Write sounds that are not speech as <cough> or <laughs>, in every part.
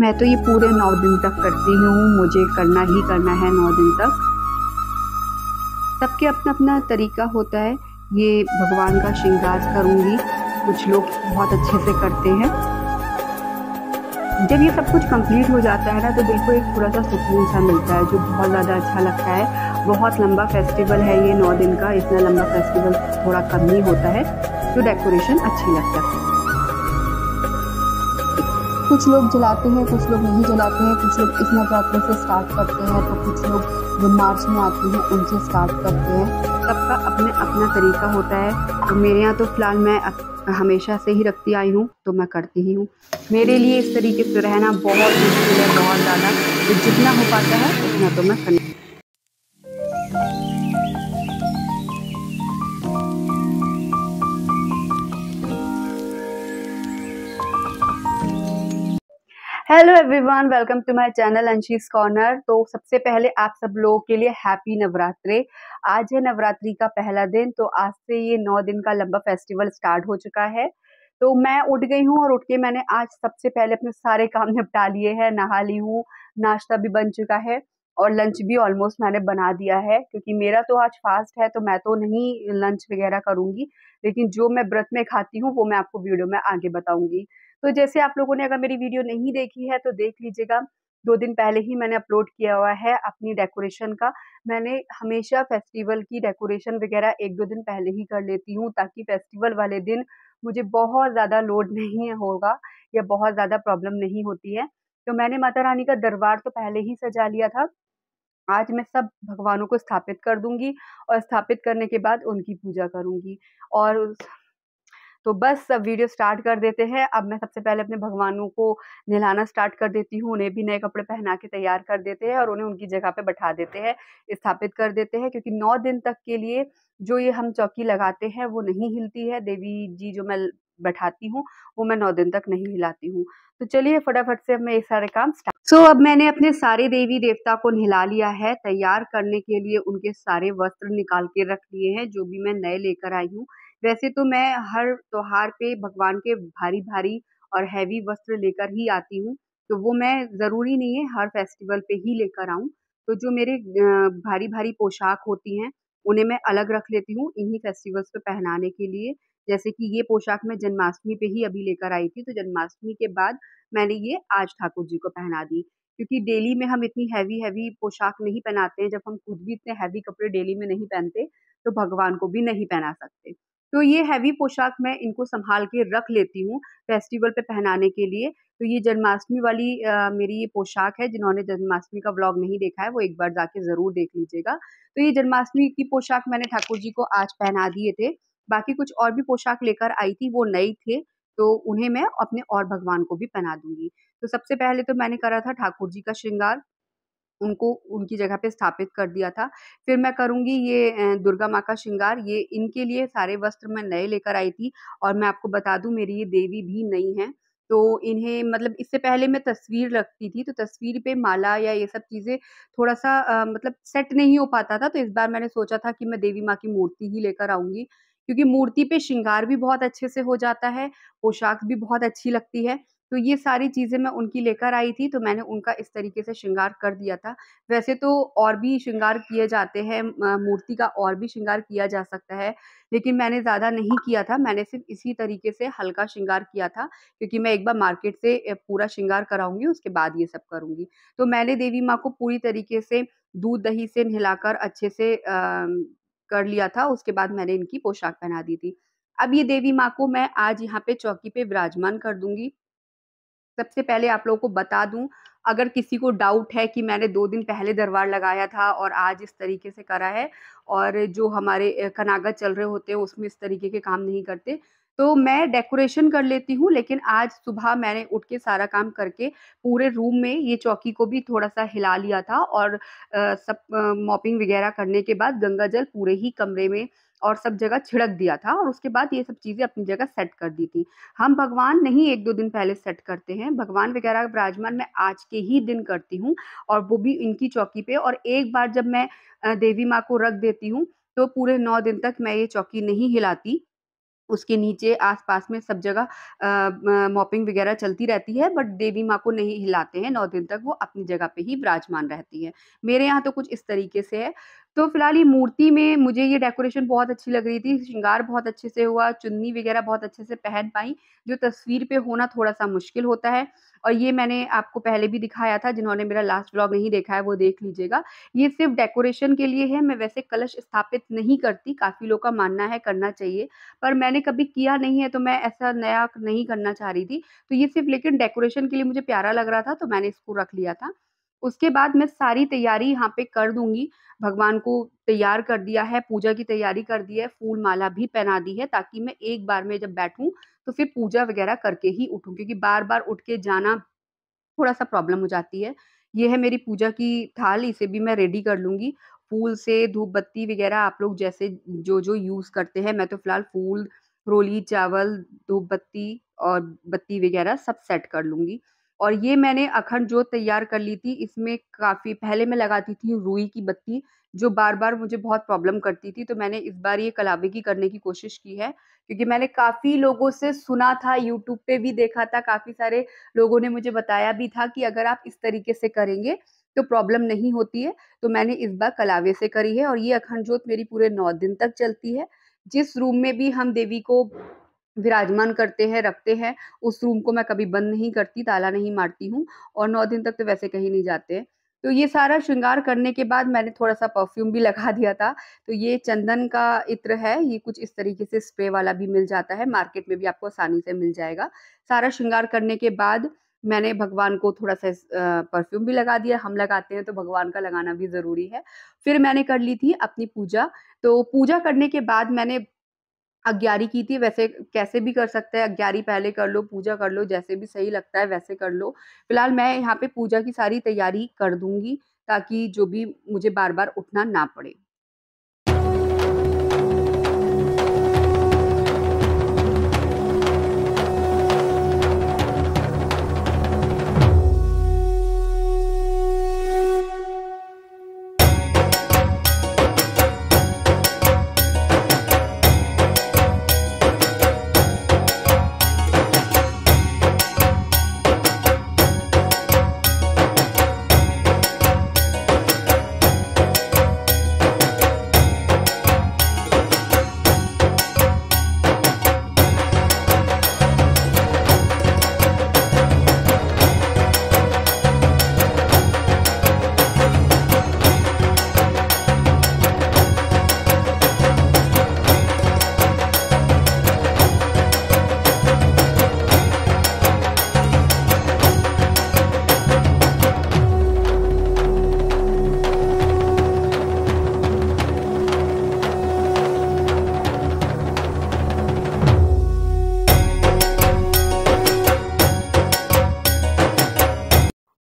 मैं तो ये पूरे नौ दिन तक करती हूँ, मुझे करना ही करना है नौ दिन तक। सबके अपना अपना तरीका होता है, ये भगवान का श्रृंगार करूँगी। कुछ लोग बहुत अच्छे से करते हैं। जब ये सब कुछ कंप्लीट हो जाता है ना तो दिल को एक थोड़ा सा सुकून सा मिलता है, जो बहुत ज़्यादा अच्छा लगता है। बहुत लंबा फेस्टिवल है ये नौ दिन का, इतना लंबा फेस्टिवल थोड़ा कम ही होता है तो डेकोरेशन अच्छी लगता है। कुछ लोग जलाते हैं, कुछ लोग नहीं जलाते हैं, कुछ लोग इस नवरात्र से स्टार्ट करते हैं तो कुछ लोग जो मार्च में आते हैं, उनसे स्टार्ट करते हैं। सबका अपने अपना तरीका होता है। तो मेरे यहाँ तो फ़िलहाल मैं हमेशा से ही रखती आई हूँ तो मैं करती ही हूँ। मेरे लिए इस तरीके से रहना बहुत मुश्किल है, बहुत ज़्यादा। तो जितना हो पाता है, उतना तो मैं hello everyone welcome to my channel Anshi's corner तो सबसे पहले आप सब लोगों के लिए हैप्पी नवरात्रे। आज है नवरात्रि का पहला दिन तो आज से ये नौ दिन का लंबा फेस्टिवल स्टार्ट हो चुका है। तो मैं उठ गई हूँ और उठ के मैंने आज सबसे पहले अपने सारे काम निपटा लिए हैं, नहा ली हूँ, नाश्ता भी बन चुका है और लंच भी ऑलमोस्ट मैंने बना दिया है, क्योंकि मेरा तो आज फास्ट है तो मैं तो नहीं लंच वगैरह करूँगी, लेकिन जो मैं व्रत में खाती हूँ, वो मैं आपको वीडियो में आगे बताऊँगी। तो जैसे आप लोगों ने अगर मेरी वीडियो नहीं देखी है तो देख लीजिएगा। दो दिन पहले ही मैंने अपलोड किया हुआ है अपनी डेकोरेशन का। मैंने हमेशा फेस्टिवल की डेकोरेशन वगैरह एक दो दिन पहले ही कर लेती हूँ, ताकि फेस्टिवल वाले दिन मुझे बहुत ज़्यादा लोड <laughs> नहीं होगा या बहुत ज़्यादा प्रॉब्लम नहीं होती है। तो मैंने माता रानी का दरबार तो पहले ही सजा लिया था। आज मैं सब भगवानों को स्थापित कर दूँगी और स्थापित करने के बाद उनकी पूजा करूँगी। और तो बस अब वीडियो स्टार्ट कर देते हैं। अब मैं सबसे पहले अपने भगवानों को नहलाना स्टार्ट कर देती हूँ उन्हें भी नए कपड़े पहना के तैयार कर देते हैं और उन्हें उनकी जगह पे बैठा देते हैं स्थापित कर देते हैं क्योंकि नौ दिन तक के लिए जो ये हम चौकी लगाते हैं वो नहीं हिलती है। देवी जी जो मैं बैठाती हूँ वो मैं नौ दिन तक नहीं हिलाती हूँ। तो चलिए फटाफट से अब मैं ये सारे काम स्टार्ट सो so, अब मैंने अपने सारे देवी देवता को नहला लिया है। तैयार करने के लिए उनके सारे वस्त्र निकाल के रख लिए हैं जो भी मैं नए लेकर आई हूँ। वैसे तो मैं हर त्योहार पे भगवान के भारी भारी और हैवी वस्त्र लेकर ही आती हूँ तो वो मैं ज़रूरी नहीं है, हर फेस्टिवल पे ही लेकर आऊँ। तो जो मेरे भारी भारी पोशाक होती हैं, उन्हें मैं अलग रख लेती हूँ इन्हीं फेस्टिवल्स पे पहनाने के लिए। जैसे कि ये पोशाक मैं जन्माष्टमी पे ही अभी लेकर आई थी तो जन्माष्टमी के बाद मैंने ये आज ठाकुर जी को पहना दी। क्योंकि डेली में हम इतनी हैवी हैवी पोशाक नहीं पहनाते हैं, जब हम खुद भी इतने हैवी कपड़े डेली में नहीं पहनते तो भगवान को भी नहीं पहना सकते। तो ये हैवी पोशाक मैं इनको संभाल के रख लेती हूँ फेस्टिवल पे पहनाने के लिए। तो ये जन्माष्टमी वाली आ, मेरी ये पोशाक है जिन्होंने जन्माष्टमी का व्लॉग नहीं देखा है वो एक बार जाके ज़रूर देख लीजिएगा। तो ये जन्माष्टमी की पोशाक मैंने ठाकुर जी को आज पहना दिए थे। बाकी कुछ और भी पोशाक लेकर आई थी वो नई थे तो उन्हें मैं अपने और भगवान को भी पहना दूँगी। तो सबसे पहले तो मैंने करा था ठाकुर जी का श्रृंगार। उनको उनकी जगह पे स्थापित कर दिया था। फिर मैं करूँगी ये दुर्गा माँ का श्रृंगार। ये इनके लिए सारे वस्त्र मैं नए लेकर आई थी और मैं आपको बता दूँ मेरी ये देवी भी नई है। तो इन्हें मतलब इससे पहले मैं तस्वीर रखती थी तो तस्वीर पे माला या ये सब चीज़ें थोड़ा सा आ, मतलब सेट नहीं हो पाता था तो इस बार मैंने सोचा था कि मैं देवी माँ की मूर्ति ही लेकर आऊँगी। क्योंकि मूर्ति पे श्रृंगार भी बहुत अच्छे से हो जाता है पोशाक भी बहुत अच्छी लगती है। तो ये सारी चीज़ें मैं उनकी लेकर आई थी तो मैंने उनका इस तरीके से श्रृंगार कर दिया था। वैसे तो और भी श्रृंगार किए जाते हैं मूर्ति का और भी श्रृंगार किया जा सकता है, लेकिन मैंने ज़्यादा नहीं किया था, मैंने सिर्फ़ इसी तरीके से हल्का श्रृंगार किया था, क्योंकि मैं एक बार मार्केट से पूरा श्रृंगार कराऊँगी, उसके बाद ये सब करूँगी। तो मैंने देवी माँ को पूरी तरीके से दूध दही से नहलाकर अच्छे से कर लिया था, उसके बाद मैंने इनकी पोशाक पहना दी थी। अब ये देवी माँ को मैं आज यहाँ पे चौकी पे विराजमान कर दूँगी। सबसे पहले आप लोगों को बता दूँ, अगर किसी को डाउट है कि मैंने दो दिन पहले दरबार लगाया था और आज इस तरीके से करा है और जो हमारे कनागत चल रहे होते हैं, उसमें इस तरीके के काम नहीं करते तो मैं डेकोरेशन कर लेती हूँ, लेकिन आज सुबह मैंने उठ के सारा काम करके पूरे रूम में ये चौकी को भी थोड़ा सा हिला लिया था और सब मॉपिंग वगैरह करने के बाद गंगा जल पूरे ही कमरे में और सब जगह छिड़क दिया था और उसके बाद ये सब चीज़ें अपनी जगह सेट कर दी थी हम भगवान नहीं एक दो दिन पहले सेट करते हैं भगवान वगैरह विराजमान मैं आज के ही दिन करती हूँ और वो भी इनकी चौकी पे और एक बार जब मैं देवी माँ को रख देती हूँ तो पूरे नौ दिन तक मैं ये चौकी नहीं हिलाती उसके नीचे आस-पास में सब जगह मॉपिंग वगैरह चलती रहती है बट देवी माँ को नहीं हिलाते हैं नौ दिन तक वो अपनी जगह पे ही विराजमान रहती है। मेरे यहाँ तो कुछ इस तरीके से है। तो फ़िलहाल ये मूर्ति में मुझे ये डेकोरेशन बहुत अच्छी लग रही थी, श्रृंगार बहुत अच्छे से हुआ, चुन्नी वगैरह बहुत अच्छे से पहन पाई, जो तस्वीर पे होना थोड़ा-सा मुश्किल होता है और ये मैंने आपको पहले भी दिखाया था, जिन्होंने मेरा लास्ट व्लॉग नहीं देखा है वो देख लीजिएगा। ये सिर्फ़ डेकोरेशन के लिए है, मैं वैसे कलश स्थापित नहीं करती, काफ़ी लोग का मानना है करना चाहिए, पर मैंने कभी किया नहीं है तो मैं ऐसा नया नहीं करना चाह रही थी। तो ये सिर्फ़ लेकिन डेकोरेशन के लिए मुझे प्यारा लग रहा था तो मैंने इसको रख लिया था। उसके बाद मैं सारी तैयारी यहाँ पे कर दूँगी भगवान को तैयार कर दिया है, पूजा की तैयारी कर दी है, फूल-माला भी पहना दी है ताकि मैं एक बार में जब बैठूँ, तो फिर पूजा वगैरह करके ही उठूँ क्योंकि बार-बार उठ के जाना थोड़ा-सा प्रॉब्लम हो जाती है। ये है मेरी पूजा की थाल, इसे भी मैं रेडी कर लूँगी। फूल से धूप-बत्ती वगैरह आप लोग जैसे जो-जो यूज़ करते हैं, मैं तो फ़िलहाल फूल, रोली, चावल, धूप-बत्ती और बत्ती वगैरह सब सेट कर लूँगी। और ये मैंने अखंड जोत तैयार कर ली थी, इसमें काफ़ी पहले मैं लगाती थी रुई की बत्ती, जो बार-बार मुझे बहुत प्रॉब्लम करती थी, तो मैंने इस बार ये कलावे की करने की कोशिश की है, क्योंकि मैंने काफ़ी लोगों से सुना था, यूट्यूब पे भी देखा था, काफ़ी सारे लोगों ने मुझे बताया भी था कि अगर आप इस तरीके से करेंगे, तो प्रॉब्लम नहीं होती है। तो मैंने इस बार कलावे से करी है और ये अखंड जोत मेरी पूरे नौ दिन तक चलती है। जिस रूम में भी हम देवी को विराजमान करते हैं, रखते हैं, उस रूम को मैं कभी बंद नहीं करती, ताला नहीं मारती हूँ और नौ दिन तक तो वैसे कहीं नहीं जाते। तो ये सारा श्रृंगार करने के बाद मैंने थोड़ा-सा परफ्यूम भी लगा <laughs> दिया था। तो ये चंदन का इत्र है, ये कुछ इस तरीके से स्प्रे वाला भी मिल जाता है, मार्केट में भी आपको आसानी से मिल जाएगा। सारा श्रृंगार करने के बाद मैंने भगवान को थोड़ा-सा परफ्यूम भी लगा दिया, हम लगाते हैं तो भगवान का लगाना भी ज़रूरी है। फिर मैंने कर ली थी अपनी पूजा, तो पूजा करने के बाद मैंने अग्यारी की थी, वैसे कैसे भी कर सकते हैं, अग्यारी पहले कर लो, पूजा कर लो, जैसे भी सही लगता है वैसे कर लो। फ़िलहाल मैं यहाँ पे पूजा की सारी तैयारी कर दूँगी ताकि जो भी मुझे बार-बार उठना ना पड़े।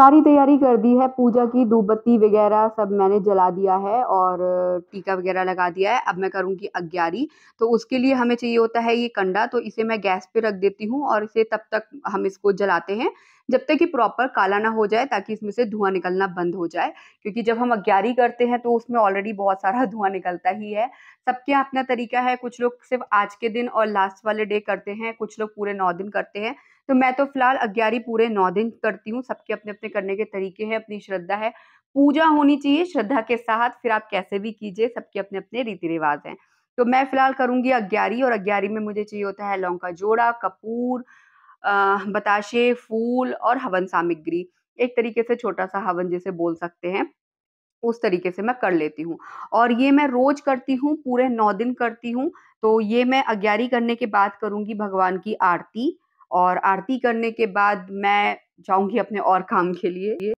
सारी तैयारी कर दी है, पूजा की धूप बत्ती वगैरह सब मैंने जला दिया है और टीका वगैरह लगा दिया है। अब मैं करूँगी अग्यारी, तो उसके लिए हमें चाहिए होता है ये कंडा, तो इसे मैं गैस पे रख देती हूँ और इसे तब तक हम इसको जलाते हैं, जब तक कि प्रॉपर काला ना हो जाए ताकि इसमें से धुआँ निकलना बंद हो जाए। क्योंकि जब हम अग्यारी करते हैं तो उसमें ऑलरेडी बहुत सारा <laughs> धुआँ निकलता ही है। सबके अपना तरीका है, कुछ लोग सिर्फ़ आज के दिन और लास्ट वाले डे करते हैं, कुछ लोग पूरे नौ दिन करते हैं। तो मैं तो फ़िलहाल अग्यारी पूरे नौ दिन करती हूँ, सबके अपने-अपने करने के तरीके हैं, अपनी श्रद्धा है। पूजा होनी चाहिए श्रद्धा के साथ, फिर आप कैसे भी कीजिए, सबके अपने-अपने रीति-रिवाज़ हैं। तो मैं फ़िलहाल करूँगी अग्यारी और अग्यारी में मुझे चाहिए होता है लौंग का जोड़ा, कपूर बताशे, फूल और हवन सामग्री। एक तरीके से छोटा-सा हवन जिसे बोल सकते हैं, उस तरीके से मैं कर लेती हूँ। और ये मैं रोज़ करती हूँ, पूरे नौ दिन करती हूँ। तो ये मैं अग्यारी करने के बाद करूँगी भगवान की आरती और आरती करने के बाद मैं जाऊँगी अपने और काम के लिए।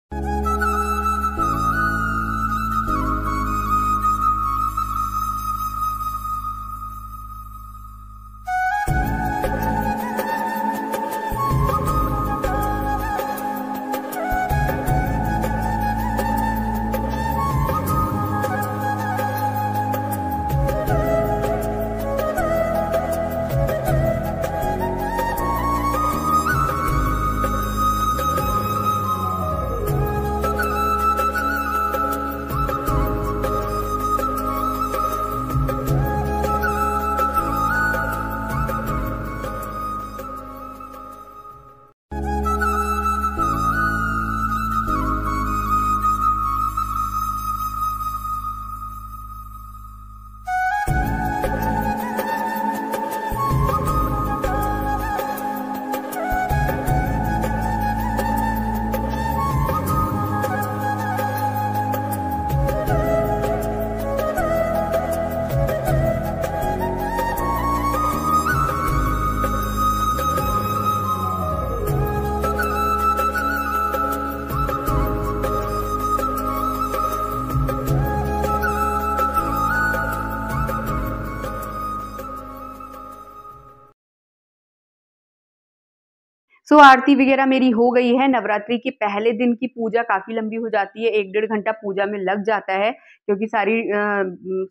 सो so, आरती वगैरह मेरी हो गई है। नवरात्रि के पहले दिन की पूजा काफ़ी लंबी हो जाती है। एक डेढ़ घंटा पूजा में लग जाता है क्योंकि सारी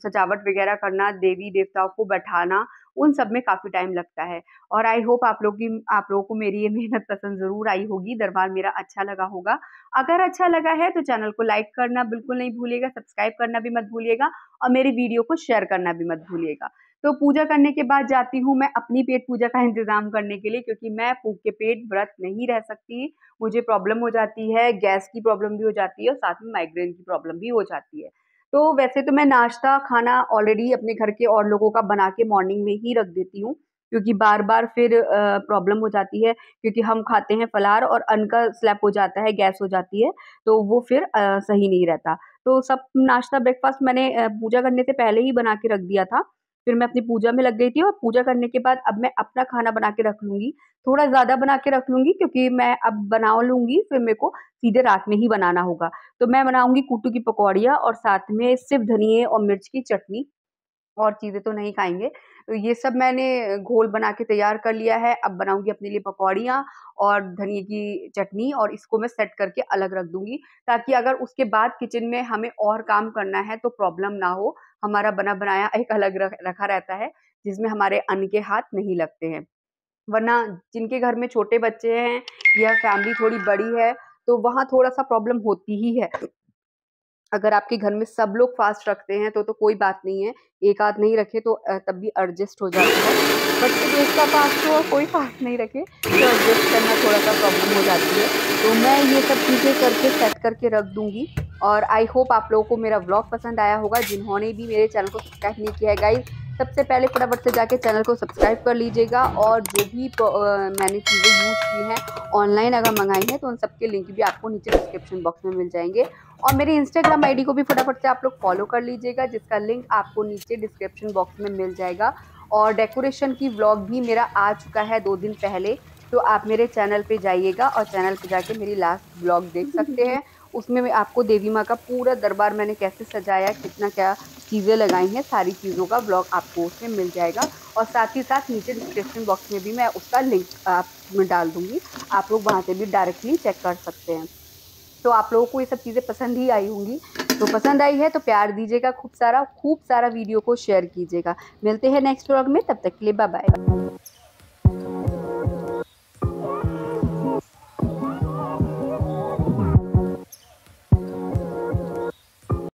सजावट वगैरह करना देवी देवताओं को बैठाना उन सब में काफ़ी टाइम लगता है। और आई होप आप लोग की आप लोगों को मेरी ये मेहनत पसंद ज़रूर आई होगी। दरबार मेरा अच्छा लगा होगा। अगर अच्छा लगा है तो चैनल को लाइक करना बिल्कुल नहीं भूलिएगा सब्सक्राइब करना भी मत भूलिएगा और मेरी वीडियो को शेयर करना भी मत भूलिएगा। तो पूजा करने के बाद जाती हूँ मैं अपनी पेट पूजा का इंतज़ाम करने के लिए, क्योंकि मैं भूख के पेट व्रत नहीं रह सकती। मुझे प्रॉब्लम हो जाती है, गैस की प्रॉब्लम भी हो जाती है और साथ में माइग्रेन की प्रॉब्लम भी हो जाती है। तो वैसे तो मैं नाश्ता, खाना ऑलरेडी अपने घर के और लोगों का बना के मॉर्निंग में ही रख देती हूँ, क्योंकि बार बार फिर प्रॉब्लम हो जाती है, क्योंकि हम खाते हैं फलार और अन्न का स्लैप हो जाता है, गैस हो जाती है तो वो फिर सही नहीं रहता। तो सब नाश्ता ब्रेकफास्ट मैंने पूजा करने से पहले ही बना के रख दिया था फिर मैं अपनी पूजा में लग गई थी और पूजा करने के बाद अब मैं अपना खाना बना के रख लूँगी। थोड़ा ज़्यादा बना के रख लूँगी क्योंकि मैं अब बना लूँगी, फिर मेरे को सीधे रात में ही बनाना होगा। तो मैं बनाऊँगी कुटू की पकौड़िया और साथ में सिर्फ़ धनिए और मिर्च की चटनी। और चीज़ें तो नहीं खाएँगे। तो ये सब मैंने घोल बना के तैयार कर लिया है। अब बनाऊँगी अपने लिए पकौड़ियाँ और धनिए की चटनी और इसको मैं सेट करके अलग रख दूँगी, ताकि अगर उसके बाद किचन में हमें और काम करना है तो प्रॉब्लम ना हो। हमारा बना बनाया एक अलग रख, रखा रहता है, जिसमें हमारे अन्न के हाथ नहीं लगते हैं। वरना जिनके घर में छोटे बच्चे हैं या फैमिली थोड़ी बड़ी है तो वहाँ थोड़ा सा प्रॉब्लम होती ही है। अगर आपके घर में सब लोग फास्ट रखते हैं तो तो कोई बात नहीं है। एक आध नहीं रखे तो तब भी एडजस्ट हो जाता है। बट जब का फास्ट हो कोई फास्ट नहीं रखे तो एडजस्ट करना थोड़ा सा प्रॉब्लम हो जाती है। तो मैं ये सब चीज़ें करके सेट करके रख दूँगी और आई होप आप लोगों को मेरा ब्लॉग पसंद आया होगा। जिन्होंने भी मेरे चैनल को सब्सक्राइब नहीं किया है गाइज़ सबसे पहले फटाफट से जाके चैनल को सब्सक्राइब कर लीजिएगा और जो भी मैंने चीज़ें यूज़ की हैं, ऑनलाइन अगर मंगाई हैं तो उन सबके लिंक भी आपको नीचे डिस्क्रिप्शन बॉक्स में मिल जाएँगे। और मेरी इंस्टाग्राम आईडी को भी फटाफट से आप लोग फॉलो कर लीजिएगा, जिसका लिंक आपको नीचे डिस्क्रिप्शन बॉक्स में मिल जाएगा। और डेकोरेशन की व्लॉग भी मेरा आ चुका है दो दिन पहले तो आप मेरे चैनल पे जाइएगा और चैनल पे जाके मेरी लास्ट ब्लॉग देख सकते हैं। उसमें मैं आपको देवी माँ का पूरा दरबार मैंने कैसे सजाया कितना क्या चीज़ें लगाई हैं, सारी चीज़ों का ब्लॉग आपको उसमें मिल जाएगा। और साथ ही साथ नीचे डिस्क्रिप्शन बॉक्स में भी मैं उसका लिंक आप में डाल दूँगी। आप लोग वहाँ से भी डायरेक्टली चेक कर सकते हैं। तो आप लोगों को ये सब चीज़ें पसंद ही आई होंगी। तो पसंद आई है तो प्यार दीजिएगा, खूब सारा खूब सारा वीडियो को शेयर कीजिएगा। मिलते हैं नेक्स्ट ब्लॉग में, तब तक के लिए बाय बाय